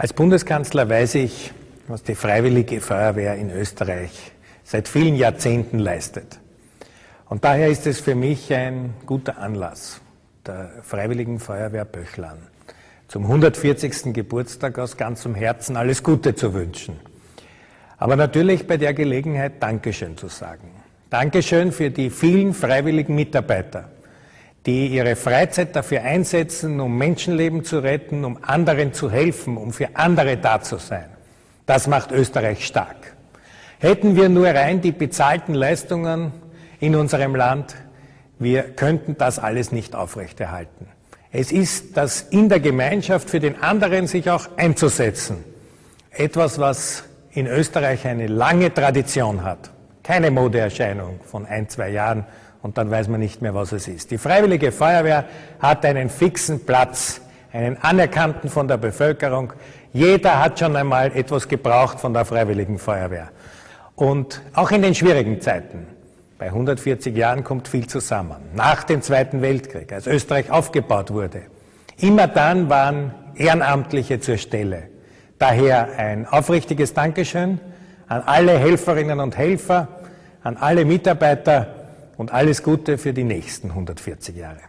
Als Bundeskanzler weiß ich, was die Freiwillige Feuerwehr in Österreich seit vielen Jahrzehnten leistet. Und daher ist es für mich ein guter Anlass, der Freiwilligen Feuerwehr Böchlern zum 140. Geburtstag aus ganzem Herzen alles Gute zu wünschen. Aber natürlich bei der Gelegenheit Dankeschön zu sagen. Dankeschön für die vielen freiwilligen Mitarbeiter, die ihre Freizeit dafür einsetzen, um Menschenleben zu retten, um anderen zu helfen, um für andere da zu sein. Das macht Österreich stark. Hätten wir nur rein die bezahlten Leistungen in unserem Land, wir könnten das alles nicht aufrechterhalten. Es ist das in der Gemeinschaft für den anderen sich auch einzusetzen. Etwas, was in Österreich eine lange Tradition hat. Keine Modeerscheinung von ein, zwei Jahren, und dann weiß man nicht mehr, was es ist. Die Freiwillige Feuerwehr hat einen fixen Platz, einen anerkannten von der Bevölkerung. Jeder hat schon einmal etwas gebraucht von der Freiwilligen Feuerwehr. Und auch in den schwierigen Zeiten, bei 140 Jahren kommt viel zusammen. Nach dem Zweiten Weltkrieg, als Österreich aufgebaut wurde, immer dann waren Ehrenamtliche zur Stelle. Daher ein aufrichtiges Dankeschön an alle Helferinnen und Helfer, an alle Mitarbeiter, und alles Gute für die nächsten 140 Jahre.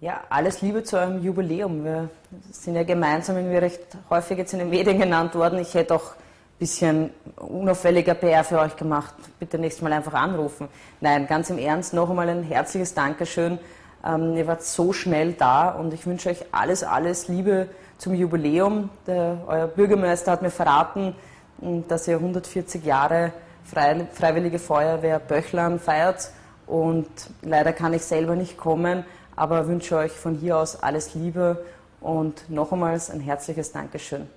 Ja, alles Liebe zu eurem Jubiläum. Wir sind ja gemeinsam irgendwie recht häufig jetzt in den Medien genannt worden. Ich hätte auch ein bisschen unauffälliger PR für euch gemacht. Bitte nächstes Mal einfach anrufen. Nein, ganz im Ernst, noch einmal ein herzliches Dankeschön. Ähm, ihr wart so schnell da und ich wünsche euch alles, alles Liebe zum Jubiläum. Der, euer Bürgermeister hat mir verraten, dass ihr 140 Jahre Freiwillige Feuerwehr Böchlern feiert. Und leider kann ich selber nicht kommen, aber wünsche euch von hier aus alles Liebe und noch einmals ein herzliches Dankeschön.